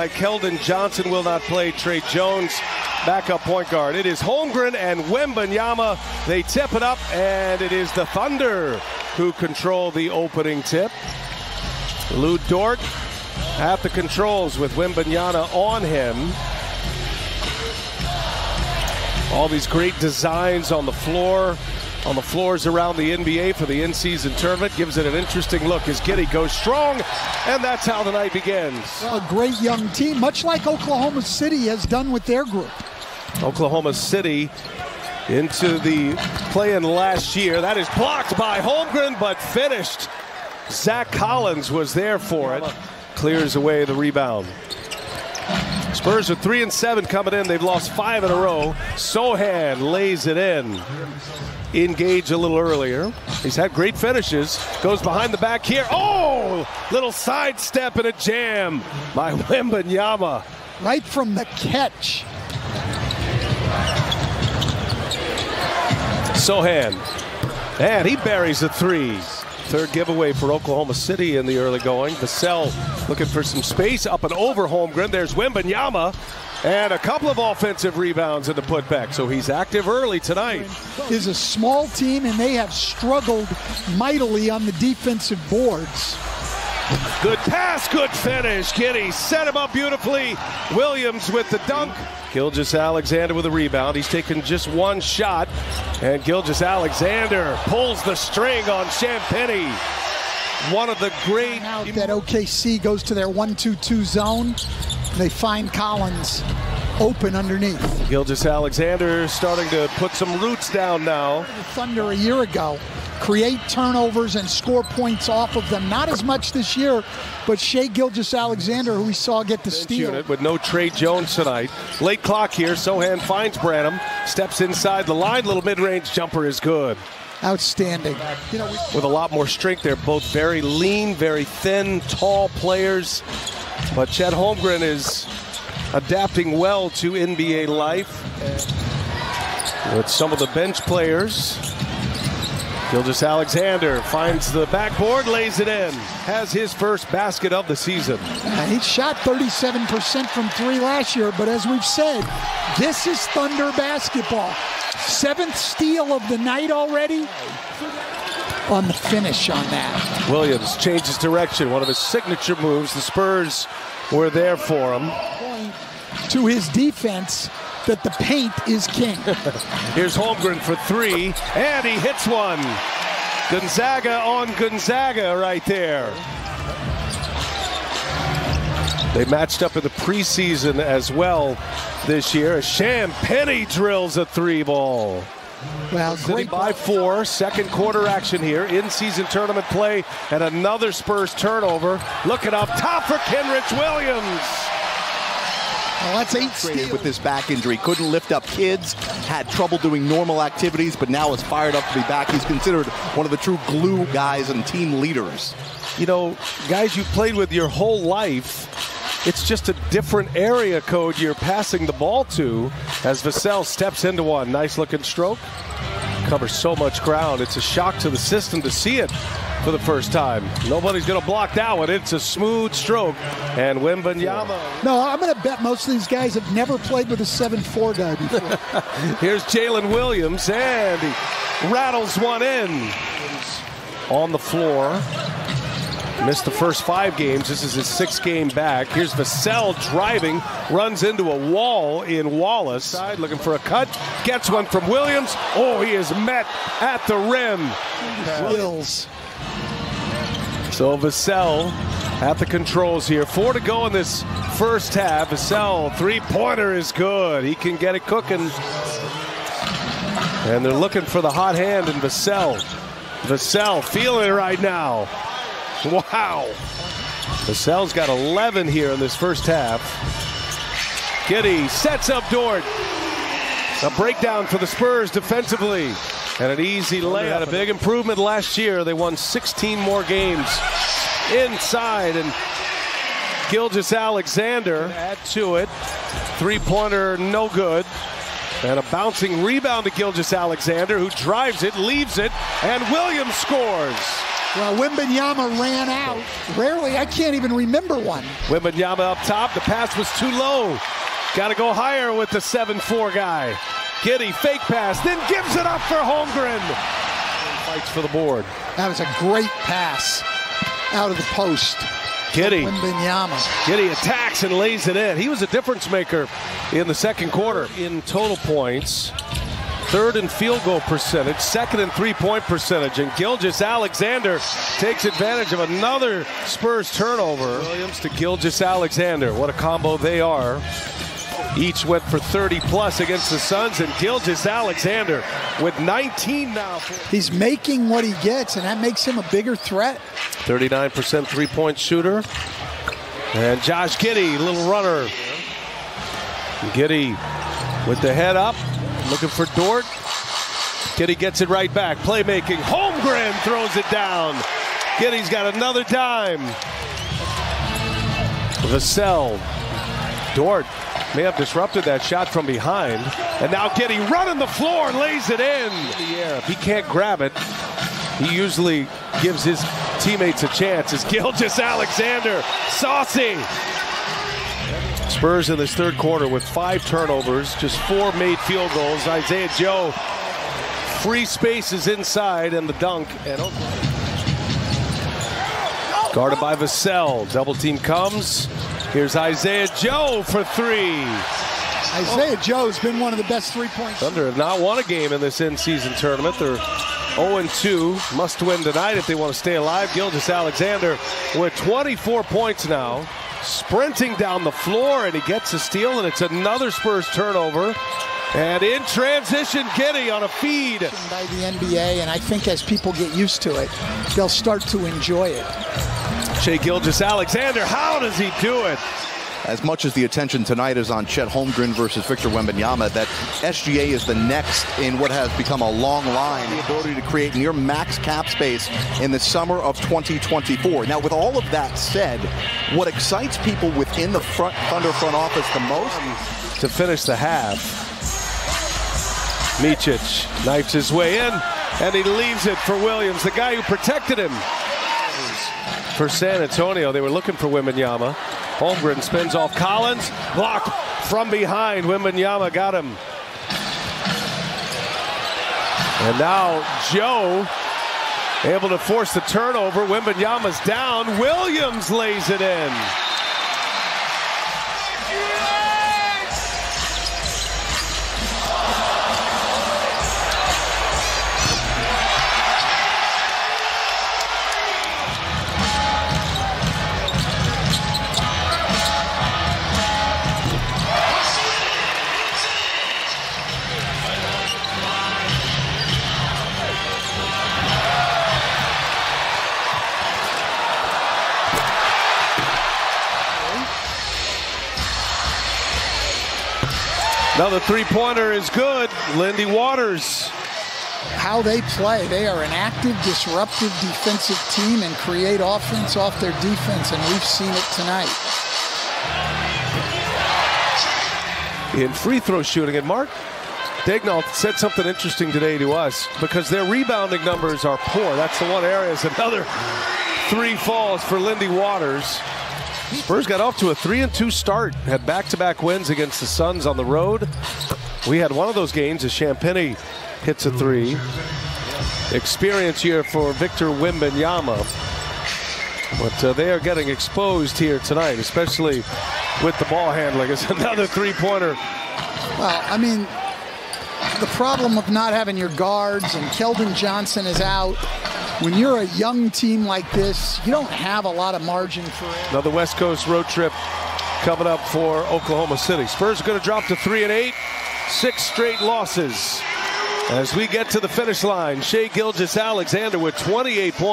Uh, Keldon Johnson will not play. Tre Jones, backup point guard. It is Holmgren and Wembanyama. They tip it up, and it is the Thunder who control the opening tip. Lu Dort at the controls with Wembanyama on him. All these great designs on the floor, on the floors around the NBA for the in-season tournament. Gives it an interesting look as Giddey goes strong, and that's how the night begins. Well, a great young team, much like Oklahoma City has done with their group. Oklahoma City into the play-in last year. That is blocked by Holmgren, but finished. Zach Collins was there for it. Clears away the rebound. Spurs are three and seven coming in. They've lost five in a row. Sochan lays it in. Engage a little earlier. He's had great finishes. Goes behind the back here. Oh, little sidestep and a jam by Wembanyama. Right from the catch. Sochan. And he buries a three. Third giveaway for Oklahoma City in the early going. Vassell looking for some space up and over Holmgren. There's Wembanyama. And a couple of offensive rebounds in the putback. So he's active early tonight. Is a small team, and they have struggled mightily on the defensive boards. Good pass, good finish. Giddey set him up beautifully. Williams with the dunk. Gilgeous-Alexander with a rebound. He's taken just one shot. And Gilgeous-Alexander pulls the string on Champagnie. One of the great. Out that OKC goes to their 1 2 2 zone. They find Collins open underneath. Gilgeous-Alexander starting to put some roots down now. The Thunder a year ago create turnovers and score points off of them. Not as much this year, but Shai Gilgeous-Alexander, who we saw get the steal. Unit with no Tre Jones tonight. Late clock here. Sochan finds Branham, steps inside the line. Little mid-range jumper is good. Outstanding. You know, with a lot more strength. They're both very lean, very thin, tall players. But Chet Holmgren is adapting well to NBA life. With some of the bench players. Gilgeous-Alexander finds the backboard, lays it in. Has his first basket of the season. Uh, he shot 37% from three last year, but as we've said, this is Thunder basketball. Seventh steal of the night already on the finish on that. Williams changes direction. One of his signature moves. The Spurs were there for him. To his defense, that the paint is king. Here's Holmgren for three, and he hits one. Gonzaga on Gonzaga right there. They matched up in the preseason as well this year. Champagnie drills a three ball. Well, great by four. Second quarter action here. In-season tournament play and another Spurs turnover. Looking up top for Kenrich Williams. Well, that's eight steals. with this back injury. Couldn't lift up kids, had trouble doing normal activities, but now is fired up to be back. He's considered one of the true glue guys and team leaders. You know, guys you played with your whole life, it's just a different area code you're passing the ball to as Vassell steps into one. Nice looking stroke. Covers so much ground. It's a shock to the system to see it for the first time. Nobody's going to block that one. It's a smooth stroke. And Wembanyama. No, I'm going to bet most of these guys have never played with a 7-4 guy before. Here's Jalen Williams, and he rattles one in. On the floor. Missed the first five games. This is his sixth game back. Here's Vassell driving, runs into a wall in Wallace. Side looking for a cut, gets one from Williams. Oh, he is met at the rim. Wills. So Vassell at the controls here. Four to go in this first half. Vassell, three-pointer is good. He can get it cooking. And they're looking for the hot hand in Vassell. Vassell feeling it right now. Wow. Vassell's got 11 here in this first half. Giddey sets up Dort. A breakdown for the Spurs defensively. And an easy layup. Had a big improvement last year. They won 16 more games inside. And Gilgeous-Alexander add to it. Three-pointer no good. And a bouncing rebound to Gilgeous-Alexander, who drives it, leaves it, and Williams scores. Well, Wembanyama ran out. Rarely, I can't even remember one. Wembanyama up top. The pass was too low. Got to go higher with the 7-4 guy. Giddey fake pass, then gives it up for Holmgren. Fights for the board. That was a great pass out of the post. Giddey. Wembanyama. Giddey attacks and lays it in. He was a difference maker in the second quarter in total points. Third in field goal percentage, second in three point percentage. And Gilgeous-Alexander takes advantage of another Spurs turnover. Williams to Gilgeous-Alexander. What a combo they are. Each went for 30 plus against the Suns, and Gilgeous-Alexander with 19 now. He's making what he gets, and that makes him a bigger threat. 39% three point shooter. And Josh Giddey, little runner. Giddey with the head up, looking for Dort. Giddey gets it right back. Playmaking. Holmgren throws it down. Giddey's got another dime. Vassell. Dort may have disrupted that shot from behind. And now Giddey running the floor and lays it in. If he can't grab it, he usually gives his teammates a chance. Is Gilgeous-Alexander saucy? Spurs in this third quarter with five turnovers, just four made field goals. Isaiah Joe, free spaces inside, and the dunk. And guarded by Vassell. Double team comes. Here's Isaiah Joe for three. Isaiah Joe's been one of the best three-point Thunder have not won a game in this in-season tournament. They're 0-2, must win tonight if they want to stay alive. Gilgeous-Alexander with 24 points now, sprinting down the floor, and he gets a steal, and it's another Spurs turnover. And in transition, Giddey on a feed. by the NBA, and I think as people get used to it, they'll start to enjoy it. Shai Gilgeous-Alexander, how does he do it? As much as the attention tonight is on Chet Holmgren versus Victor Wembanyama, that SGA is the next in what has become a long line, the ability to create near max cap space in the summer of 2024. Now, with all of that said, what excites people within the front Thunder front office the most to finish the half. Micic knifes his way in, and he leaves it for Williams, the guy who protected him. For San Antonio, they were looking for Wembanyama. Holmgren spins off Collins, blocked from behind. Wembanyama got him. And now Joe able to force the turnover. Wembanyama's down. Williams lays it in. Another three-pointer is good. Lindy Waters. How they play, they are an active, disruptive defensive team and create offense off their defense, and we've seen it tonight. In free throw shooting, and Mark Daigneault said something interesting today to us because their rebounding numbers are poor. That's the one area. Is another three falls for Lindy Waters. Spurs got off to a three and two start, had back-to-back wins against the Suns on the road. We had one of those games as Champagnie hits a three. Experience here for Victor Wembanyama. But uh, they are getting exposed here tonight, especially with the ball handling. It's another three-pointer. Well, I mean, the problem of not having your guards and Keldon Johnson is out. When you're a young team like this, you don't have a lot of margin for it. Another West Coast road trip coming up for Oklahoma City. Spurs are going to drop to three and eight, six straight losses. As we get to the finish line, Shai Gilgeous-Alexander with 28 points.